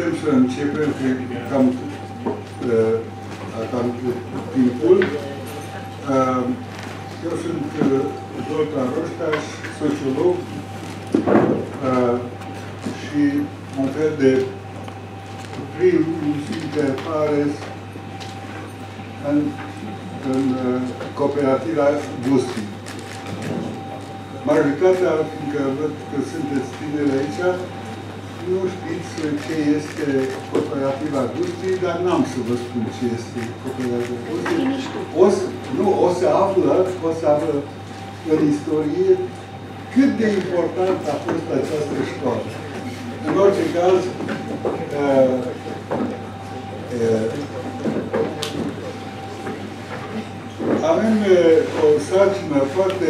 putem să începem, că cam, uh, cam timpul. Uh, eu sunt uh, Zoltan Roștaș, sociolog uh, și un fel de prim inter pares în, în uh, cooperativa Gusti. Majoritatea, fiindcă văd că sunteți tineri aici, nu știți ce este cooperativa Gusti, dar n-am să vă spun ce este cooperativa Gusti. O să, nu, o să află, o să află în istorie cât de important a fost această școală. În orice caz, uh, uh, avem uh, o sarcină foarte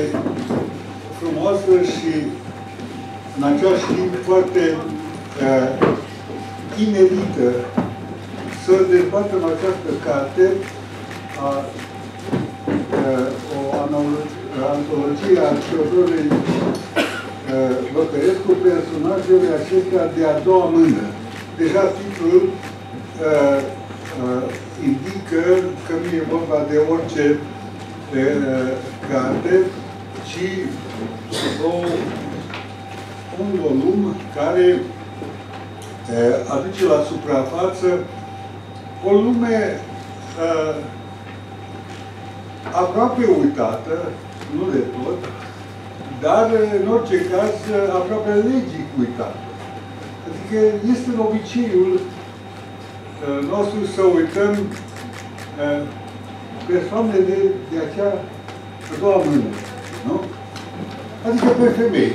frumoasă și în același timp foarte uh, inedită să dezbatem această carte a uh, o antologie a Teodorei uh, Lăcărescu, personajele acestea de a doua mână. Deja titlul uh, uh, indică că nu e vorba de orice uh, carte, ci o, un volum care uh, aduce la suprafață o lume uh, aproape uitată, nu de tot, dar, în orice caz, aproape legic uitată. Adică este în obiceiul uh, nostru să uităm uh, persoanele de, de acea a doua mână, nu? Adică pe femei.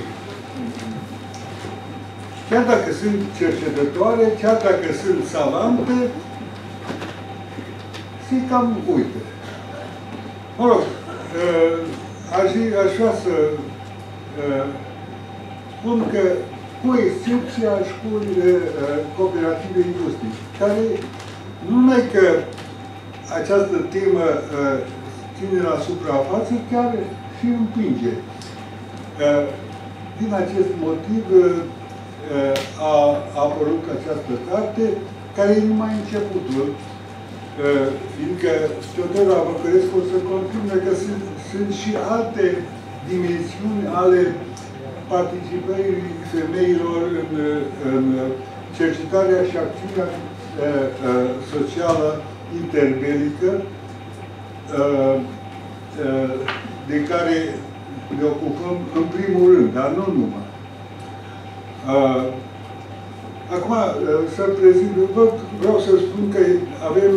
Chiar dacă sunt cercetătoare, chiar dacă sunt savante, se cam uită. Mă rog, uh, aș, aș vrea să uh, spun că, cu excepția școlile uh, cooperative industrie, care nu numai că această temă ține la suprafață, chiar și împinge. Din acest motiv a apărut această carte, care e numai începutul fiindcă Teodora Văcărescu o să continue că sunt, sunt și alte dimensiuni ale participării femeilor în, în cercetarea și acțiunea socială interbelică, de care ne ocupăm în primul rând, dar nu numai. Acum, să prezint, vreau să spun că avem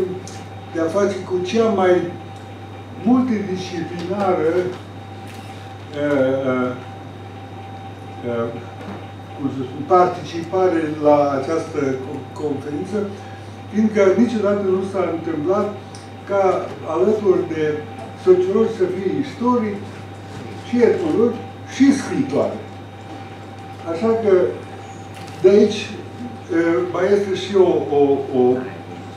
de a face cu cea mai multidisciplinară uh, uh, cum să spun, participare la această conferință, fiindcă niciodată nu s-a întâmplat ca alături de sociologi să fie istorici, și etnologi, și scritoare. Așa că de aici mai este și o, o, o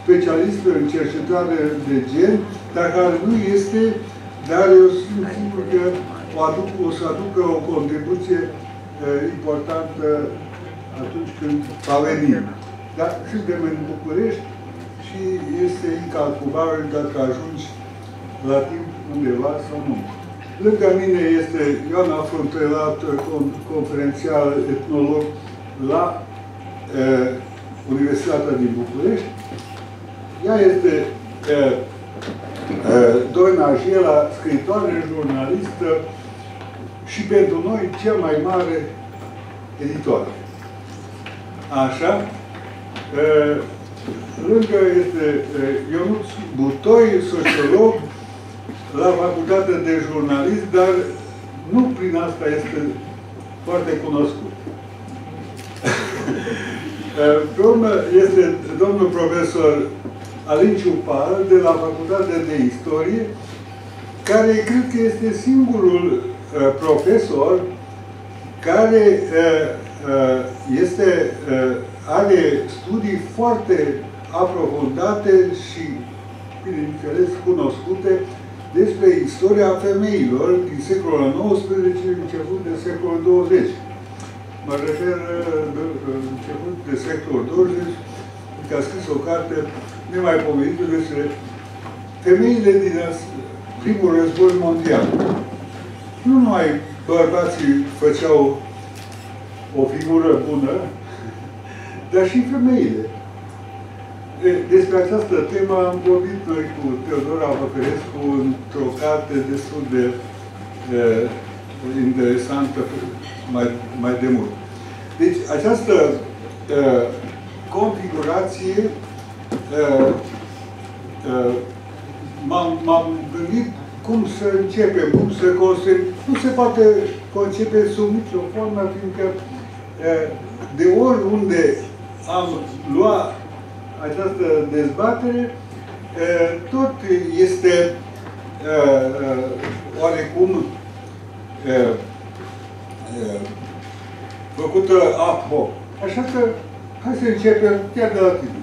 specialistă în cercetare de gen, dar care nu este, dar eu sunt sigur că o, aduc, o să aducă o contribuție uh, importantă atunci când va veni. Dar suntem în București și este incalculabil dacă ajungi la timp undeva sau nu. Lângă mine este Ioana Frontelat, conferențial etnolog la uh, Universitatea din București ea este uh, uh, Doina Angela, scritoare, jurnalistă și pentru noi cel mai mare editor. Așa. Uh, lângă este uh, Ionuț Butoi, sociolog, la facultatea de jurnalist, dar nu prin asta este foarte cunoscut. Pe urmă este domnul profesor Alin Ciupar, de la Facultatea de Istorie, care cred că este singurul uh, profesor care uh, uh, este, uh, are studii foarte aprofundate și, bineînțeles, cunoscute despre istoria femeilor din secolul XIX început de secolul XX. Mă refer uh, început de secolul XX că a scris o carte nemaipomenită despre femeile din primul război mondial. Nu numai bărbații făceau o figură bună, dar și femeile. Despre această temă am vorbit noi cu Teodora Văcărescu într-o carte destul de uh, interesantă mai, mai de mult. Deci, această uh, configurație uh, uh, m-am gândit cum să începem, cum să construim. Nu se poate concepe sub nicio formă, fiindcă uh, de oriunde am luat această dezbatere, tot este oarecum făcută ad hoc. Așa că hai să începem chiar de la tine.